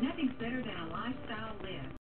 Nothing's better than a lifestyle lift.